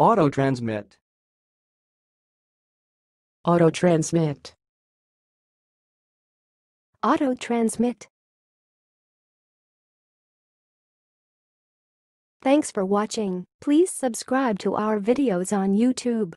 Auto-transmit. Auto-transmit. Auto-transmit. Thanks for watching. Please subscribe to our videos on YouTube.